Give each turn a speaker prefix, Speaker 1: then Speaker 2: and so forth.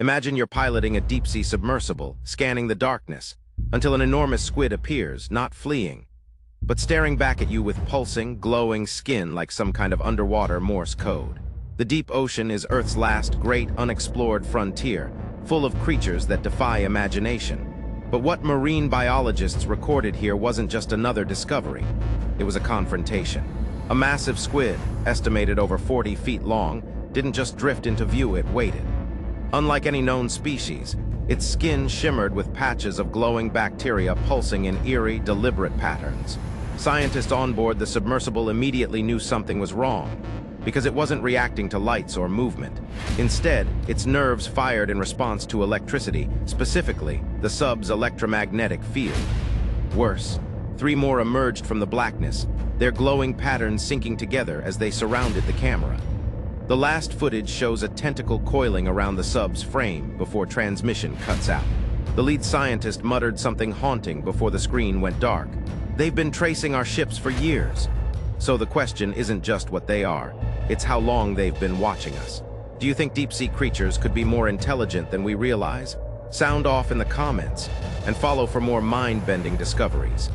Speaker 1: Imagine you're piloting a deep-sea submersible, scanning the darkness, until an enormous squid appears, not fleeing, but staring back at you with pulsing, glowing skin like some kind of underwater Morse code. The deep ocean is Earth's last great unexplored frontier, full of creatures that defy imagination. But what marine biologists recorded here wasn't just another discovery. It was a confrontation. A massive squid, estimated over 40 feet long, didn't just drift into view, it waited. Unlike any known species, its skin shimmered with patches of glowing bacteria pulsing in eerie, deliberate patterns. Scientists on board the submersible immediately knew something was wrong, because it wasn't reacting to lights or movement. Instead, its nerves fired in response to electricity, specifically the sub's electromagnetic field. Worse, three more emerged from the blackness, their glowing patterns sinking together as they surrounded the camera. The last footage shows a tentacle coiling around the sub's frame before transmission cuts out. The lead scientist muttered something haunting before the screen went dark. They've been tracing our ships for years. So the question isn't just what they are, it's how long they've been watching us. Do you think deep-sea creatures could be more intelligent than we realize? Sound off in the comments and follow for more mind-bending discoveries.